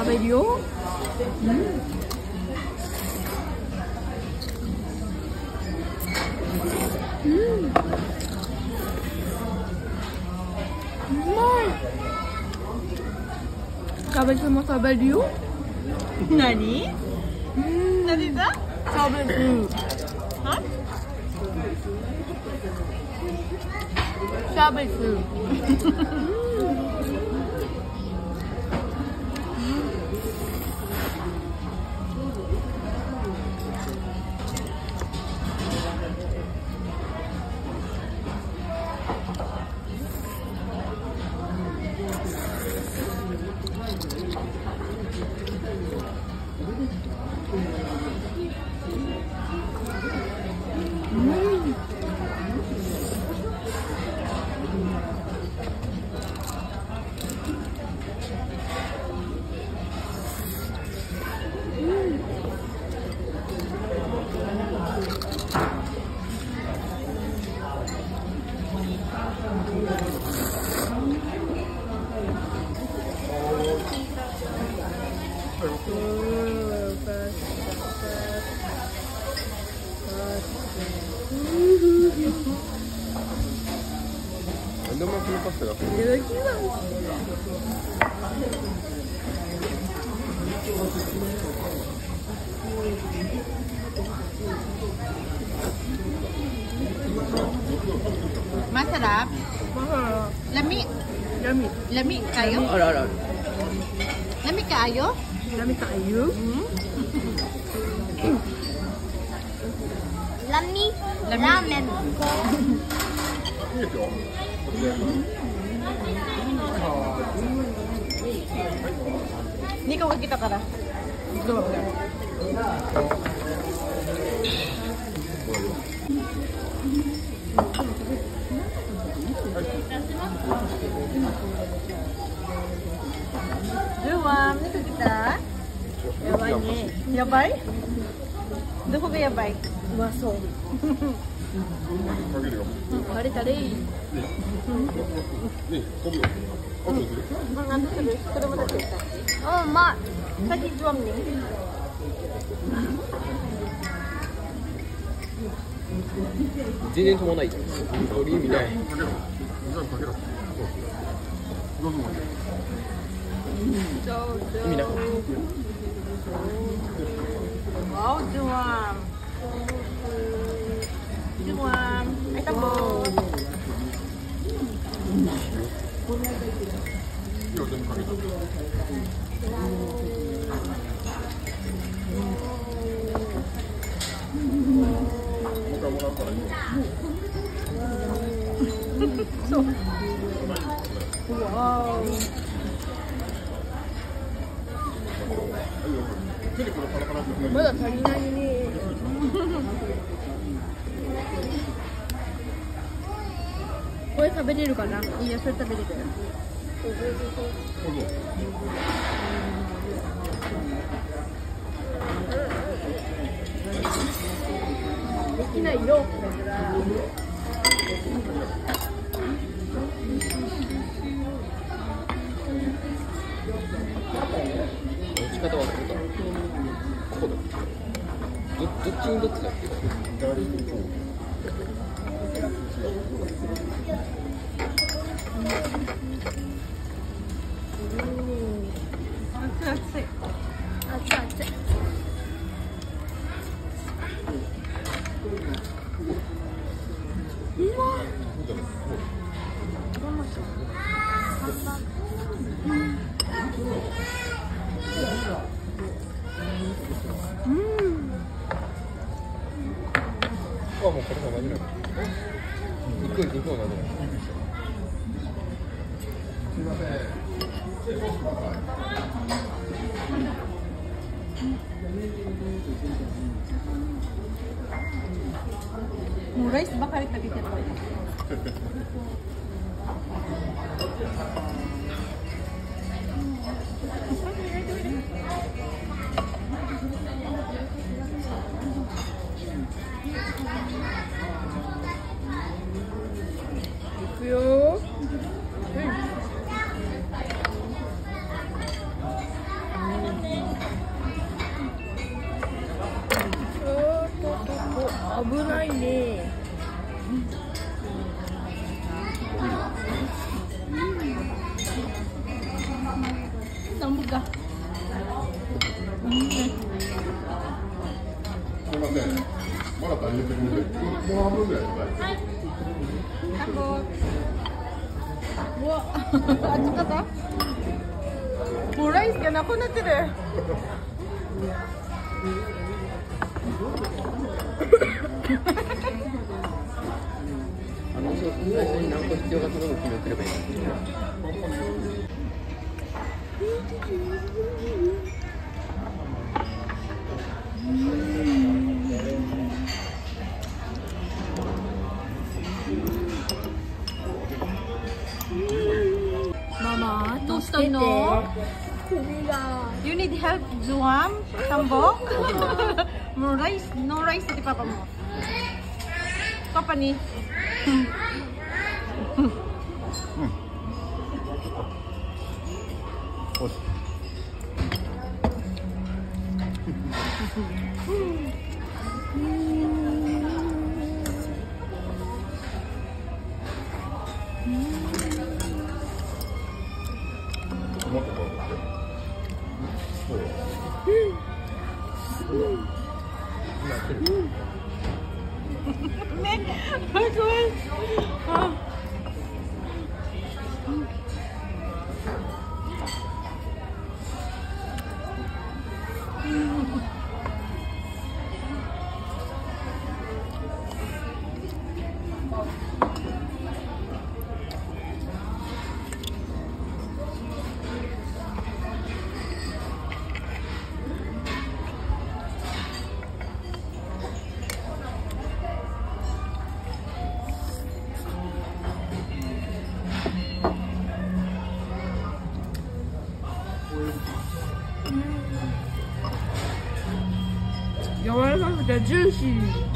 食べるようん、うん、うまいキャベツも食べるよ何うん何だキャベツはキャベツなん。でお前このパスタがいただきますマサラあ Lami ラミ Lami kayo? あらあら Lami kayo? ラミかゆ Lami, Lami. ramen. いいですよ Hindi ka kita ka na. Gusto mo ba? Juan, nito kita. やばいね Yabay? Doon ko ba yabay? うまそうかけるよタレタレね飛ぶよオープンする mo dati ito. Oh, ma. Sa Juan ni. 全然飛ばないじゃんこれ意味ないどうぞ意味なくない jual Juam. Juam, ay tabo. Jordan, pakita. まだ足りないね。これ食べれるかな？いいよそれ食べれる。できないよ。打ち方はだどどっちにどっちだっけ左とこう熱い熱い。熱々。あもうこれも同じなの肉肉も同じなのもうライスばかり食べてる。で、うん、か、すみません、まだ大丈夫です。もう半分ぐらいです。はい。加工。うわ、味方。もうライスがなくなってる個必要かそれを決めてればいいママ、どうしたの首が You need help, Juam? Tambok? no rice, no rice sa papa mo. Papa ni. よし。もっと柔らかくてジューシー。